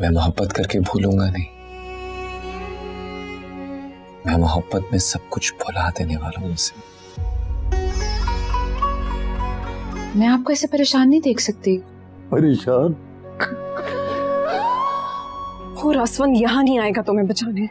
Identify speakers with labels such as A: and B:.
A: मैं मोहब्बत करके भूलूँगा नहीं। मैं मोहब्बत में सब कुछ भुला देने वाला हूँ उसे।
B: मैं आपको ऐसे परेशान नहीं देख सकती।
C: परेशान?
D: और यहाँ नहीं आएगा तो तुम्हें बचाने।